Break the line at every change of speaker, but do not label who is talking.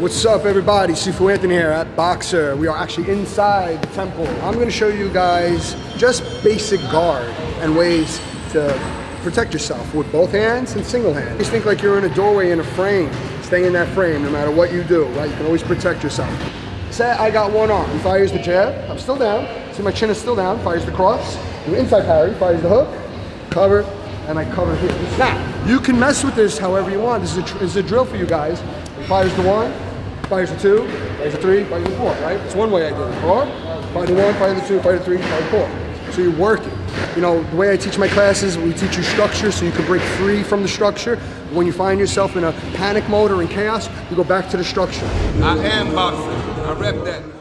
What's up everybody? Sifu Anthony here at BOXR. We are actually inside the temple. I'm gonna show you guys just basic guard and ways to protect yourself with both hands and single hand. Just think like you're in a doorway in a frame. Stay in that frame no matter what you do, right? You can always protect yourself. Say I got one arm. He fires the jab, I'm still down. See my chin is still down, fires the cross. Do inside parry, fires the hook, cover, and I cover here. Now, you can mess with this however you want. This is a, this is a drill for you guys. Fires the one, fires the three, fires the four, right? It's one way I did it. Or one, fire the two, fire three, fire four. So you're working. You know, the way I teach my classes, we teach you structure so you can break free from the structure. When you find yourself in a panic mode or in chaos, you go back to the structure.
I am boxing. I rep that.